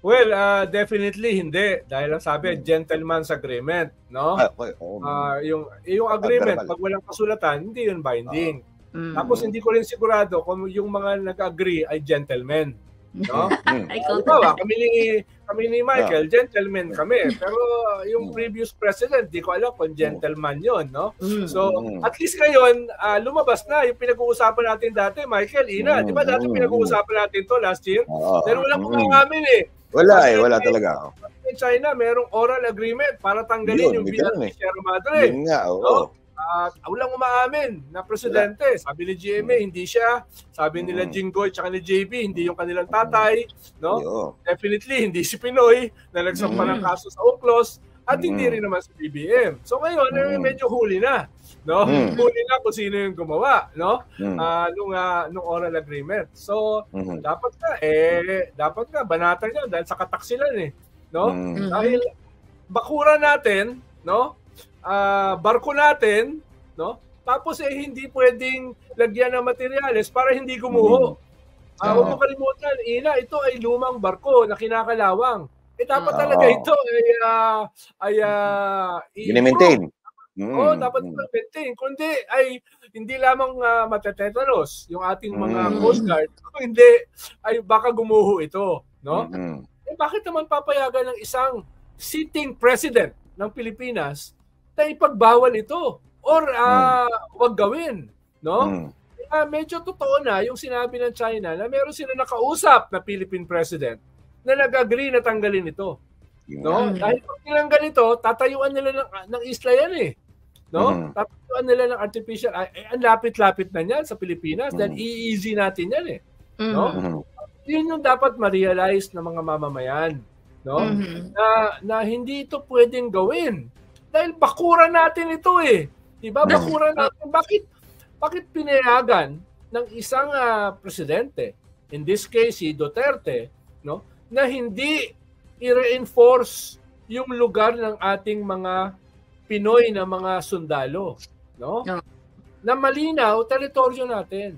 Well, uh, definitely hindi dahil ang sabi hmm. gentleman's agreement, no? Ah, okay. oh. uh, yung yung agreement pag walang kasulatan, hindi yun binding. Uh, mm. Tapos hindi ko rin sigurado kung yung mga nag-agree ay gentlemen. No? Halimbawa, kami ni kami ni Michael, yeah. gentleman kami. Pero yung mm. previous president, di ko alam kung gentleman 'yon, no? Mm. So, at least ngayon, uh, lumabas na yung pinag-uusapan natin dati, Michael, Ina, di ba dati pinag-uusapan natin to last year? Pero walang kumamin eh. Wala eh, wala talaga. In China, merong oral agreement para tanggalin yung bilang ni Sierra Madre. Yun nga, oo. No? At uh, walang umaamin na presidente. Sabi ni GMA, hindi siya. Sabi nila mm. Jinggoy at ni JB, hindi yung kanilang tatay. No? Definitely, hindi si Pinoy na nagsampa ng mm. kaso sa UCLOS. At hindi mm. rin naman si BBM. So ngayon, eh, medyo huli na. No? Huli na kung sino yung gumawa. No? Uh, nung, uh, nung oral agreement. So, mm-hmm. dapat ka, eh, dapat ka, banatan yan dahil sa kataksilan eh. No? Mm-hmm. Dahil bakura natin, no? uh, barko natin, no? Tapos eh hindi pwedeng lagyan ng materyales para hindi gumuho. Mm. Uh, huwag mo kalimutan, ina, ito ay lumang barko na kinakalawang. Eh dapat uh, talaga ito ay uh, ay uh, i-maintain. Mm. Oh, dapat mm. maintain. Kundi ay hindi lamang uh, matetetalos yung ating mga mm. Coast Guard, hindi ay baka gumuho ito, no? Mm-hmm. Eh bakit naman papayagan ng isang sitting president ng Pilipinas na ipagbawal ito or uh, mm. wag gawin, no? Mm. Uh, medyo totoo na yung sinabi ng China na meron sila nakausap na Philippine president na nag-agree na tanggalin ito. No? Mm. Dahil pag tinanggal ito, tatayuan nila ng, ng isla yan eh. No? Mm. Tatayuan nila ng artificial eh, ang lapit-lapit na niyan sa Pilipinas mm. dahil i-easy natin yan eh. Mm. No? Mm. Yun yung dapat ma-realize ng mga mamamayan, no? Mm-hmm. Na na hindi ito pwedeng gawin dahil bakura natin ito eh. 'Di ba? Bakura natin. Bakit bakit pinayagan ng isang uh, presidente, in this case si Duterte, no, na hindi i-reinforce yung lugar ng ating mga Pinoy na mga sundalo, no? Na malinaw teritoryo natin.